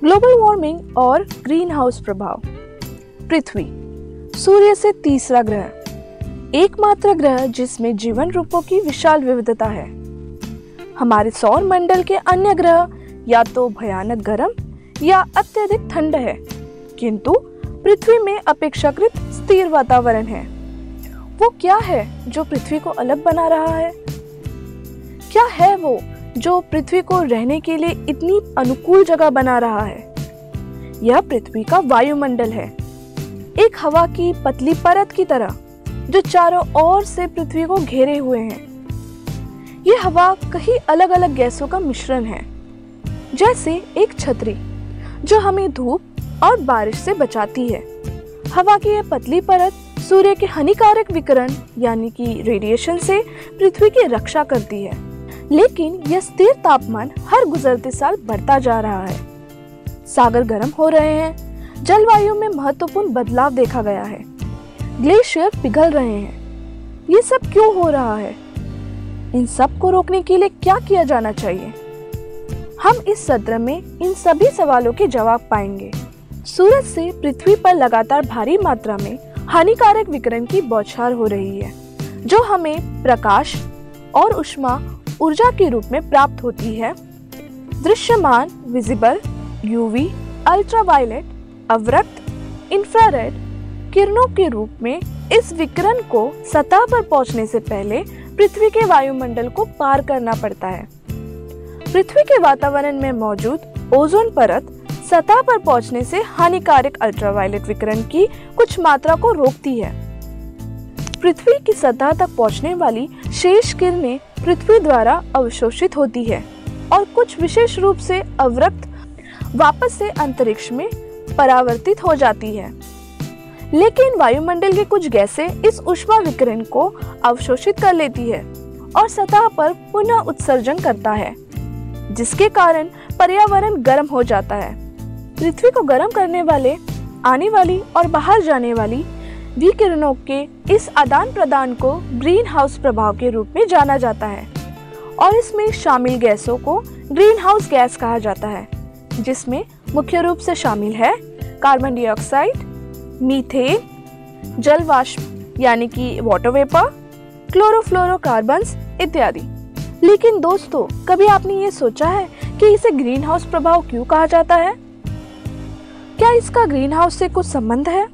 Global warming और greenhouse प्रभाव। पृथ्वी, सूर्य से तीसरा ग्रह, एकमात्र ग्रह जिसमें जीवन रूपों की विशाल विविधता है। हमारे सौर मंडल के अन्य ग्रह या तो भयानक गर्म या अत्यधिक ठंड है, किंतु पृथ्वी में अपेक्षाकृत स्थिर वातावरण है। वो क्या है जो पृथ्वी को अलग बना रहा है? क्या है वो जो पृथ्वी को रहने के लिए इतनी अनुकूल जगह बना रहा है। यह पृथ्वी का वायुमंडल है। एक हवा की पतली परत की तरह, जो चारों ओर से पृथ्वी को घेरे हुए हैं। यह हवा कई अलग अलग गैसों का मिश्रण है, जैसे एक छतरी, जो हमें धूप और बारिश से बचाती है। हवा की यह पतली परत सूर्य के हानिकारक विकिरण, यानी कि रेडिएशन से पृथ्वी की रक्षा करती है। लेकिन यह स्थिर तापमान हर गुजरते साल बढ़ता जा रहा है। सागर गर्म हो रहे हैं। जलवायु में महत्वपूर्ण बदलाव देखा गया है। ग्लेशियर पिघल रहे हैं। ये सब क्यों हो रहा है? इन सबको रोकने के लिए क्या किया जाना चाहिए? हम इस सत्र में इन सभी सवालों के जवाब पाएँगे। सूरज से पृथ्वी पर लगातार भारी मात्रा में हानिकारक विकिरण की बौछार हो रही है, जो हमें प्रकाश और उष्मा ऊर्जा के रूप में प्राप्त होती है। दृश्यमान विजिबल यूवी अल्ट्रावायलेट अवरक्त इंफ्रारेड किरणों के रूप में इस विकिरण को सतह पर पहुँचने से पहले पृथ्वी के वायुमंडल को पार करना पड़ता है। पृथ्वी के वातावरण में मौजूद ओजोन परत सतह पर पहुँचने से हानिकारक अल्ट्रावायलेट विकिरण की कुछ मात्रा को रोकती है। पृथ्वी की सतह तक पहुँचने वाली शेष किरणें पृथ्वी द्वारा अवशोषित होती है और कुछ विशेष रूप से अवरक्त वापस से अंतरिक्ष में परावर्तित हो जाती है। लेकिन वायुमंडल की कुछ गैसें इस उष्मा विकिरण को अवशोषित कर लेती है और सतह पर पुनः उत्सर्जन करता है, जिसके कारण पर्यावरण गर्म हो जाता है। पृथ्वी को गर्म करने वाले, आने वाली और बाहर जाने वाली विकिरणों के इस आदान प्रदान को ग्रीन हाउस प्रभाव के रूप में जाना जाता है और इसमें शामिल गैसों को ग्रीन हाउस गैस कहा जाता है, जिसमें मुख्य रूप से शामिल है कार्बन डाइऑक्साइड, मीथेन जल वाष्प यानी कि वाटर वेपर क्लोरोफ्लोरोकार्बन्स इत्यादि। लेकिन दोस्तों, कभी आपने ये सोचा है कि इसे ग्रीन हाउस प्रभाव क्यों कहा जाता है? क्या इसका ग्रीन हाउस से कुछ संबंध है?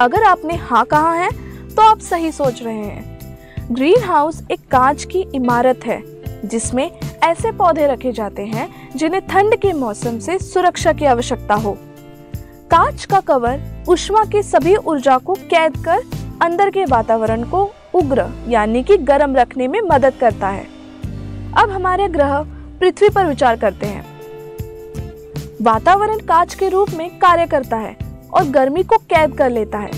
अगर आपने हाँ कहा है तो आप सही सोच रहे हैं। ग्रीन हाउस एक कांच की इमारत है, जिसमें ऐसे पौधे रखे जाते हैं, जिन्हें ठंड के मौसम से सुरक्षा की आवश्यकता हो। कांच का कवर उष्मा की सभी ऊर्जा को कैद कर अंदर के वातावरण को उग्र, यानी कि गर्म रखने में मदद करता है। अब हमारे ग्रह पृथ्वी पर विचार करते हैं। वातावरण कांच के रूप में कार्य करता है और गर्मी को कैद कर लेता है।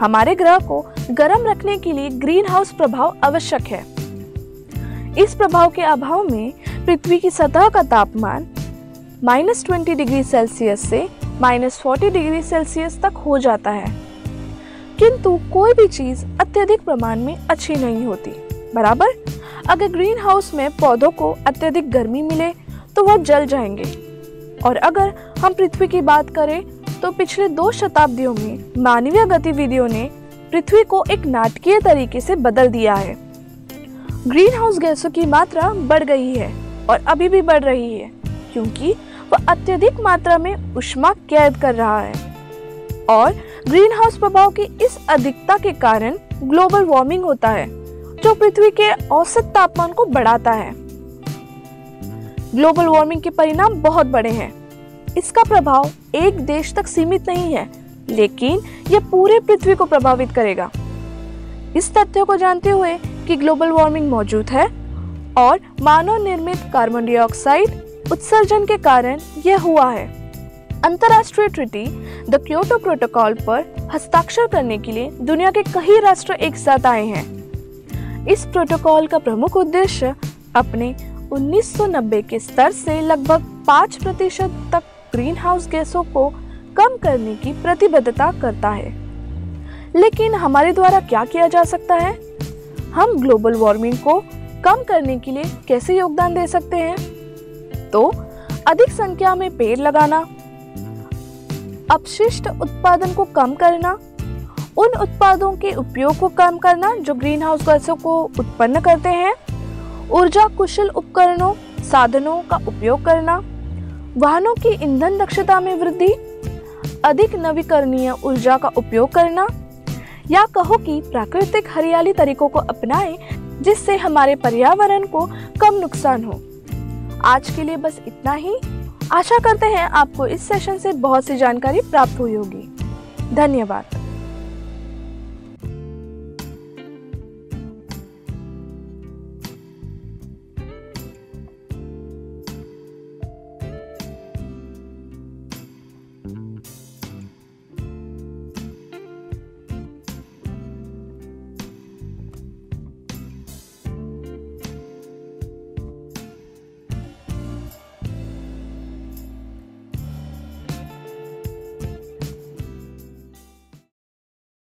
हमारे ग्रह को गर्म रखने के लिए ग्रीन हाउस प्रभाव आवश्यक है। इस प्रभाव के अभाव में पृथ्वी की सतह का तापमान माइनस ट्वेंटी डिग्री सेल्सियस से माइनस फोर्टी डिग्री सेल्सियस तक हो जाता है। किंतु कोई भी चीज़ अत्यधिक प्रमाण में अच्छी नहीं होती, बराबर? अगर ग्रीन हाउस में पौधों को अत्यधिक गर्मी मिले तो वह जल जाएँगे। और अगर हम पृथ्वी की बात करें तो पिछले दो शताब्दियों में मानवीय गतिविधियों ने पृथ्वी को एक नाटकीय तरीके से बदल दिया है। ग्रीन हाउस गैसों की मात्रा बढ़ गई है और अभी भी बढ़ रही है, क्योंकि वह अत्यधिक मात्रा में उष्मा कैद कर रहा है। और ग्रीन हाउस प्रभाव की इस अधिकता के कारण ग्लोबल वार्मिंग होता है, जो पृथ्वी के औसत तापमान को बढ़ाता है। ग्लोबल वार्मिंग के परिणाम बहुत बड़े हैं। इसका प्रभाव एक देश तक सीमित नहीं है, लेकिन यह पूरे पृथ्वी को प्रभावित करेगा। इस तथ्य को जानते हुए कि ग्लोबल वार्मिंग मौजूद है और मानव निर्मित कार्बन डाइऑक्साइड उत्सर्जन के कारण यह हुआ है। अंतर्राष्ट्रीय ट्रिटी द क्योटो प्रोटोकॉल पर हस्ताक्षर करने के लिए दुनिया के कई राष्ट्र एक साथ आए हैं। इस प्रोटोकॉल का प्रमुख उद्देश्य अपने 1990 के स्तर से लगभग पाँच प्रतिशत तक ग्रीन हाउस गैसों को कम करने की प्रतिबद्धता करता है। लेकिन हमारे द्वारा क्या किया जा सकता है? हम ग्लोबल वार्मिंग को कम करने के लिए कैसे योगदान दे सकते हैं? तो अधिक संख्या में पेड़ लगाना, अपशिष्ट उत्पादन को कम करना, उन उत्पादों के उपयोग को कम करना जो ग्रीन हाउस गैसों को उत्पन्न करते हैं, ऊर्जा कुशल उपकरणों, साधनों का उपयोग करना वाहनों की ईंधन दक्षता में वृद्धि, अधिक नवीकरणीय ऊर्जा का उपयोग करना, या कहो कि प्राकृतिक हरियाली तरीकों को अपनाएँ जिससे हमारे पर्यावरण को कम नुकसान हो। आज के लिए बस इतना ही। आशा करते हैं आपको इस सेशन से बहुत सी जानकारी प्राप्त हुई होगी। धन्यवाद।